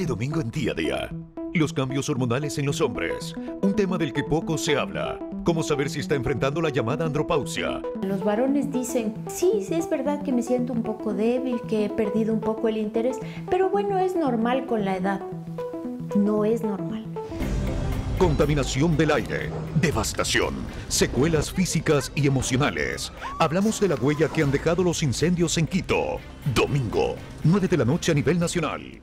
Este domingo en día a día, los cambios hormonales en los hombres, un tema del que poco se habla. ¿Cómo saber si está enfrentando la llamada andropausia? Los varones dicen, sí, sí, es verdad que me siento un poco débil, que he perdido un poco el interés, pero bueno, es normal con la edad. No es normal. Contaminación del aire, devastación, secuelas físicas y emocionales. Hablamos de la huella que han dejado los incendios en Quito. Domingo, 9 de la noche a nivel nacional.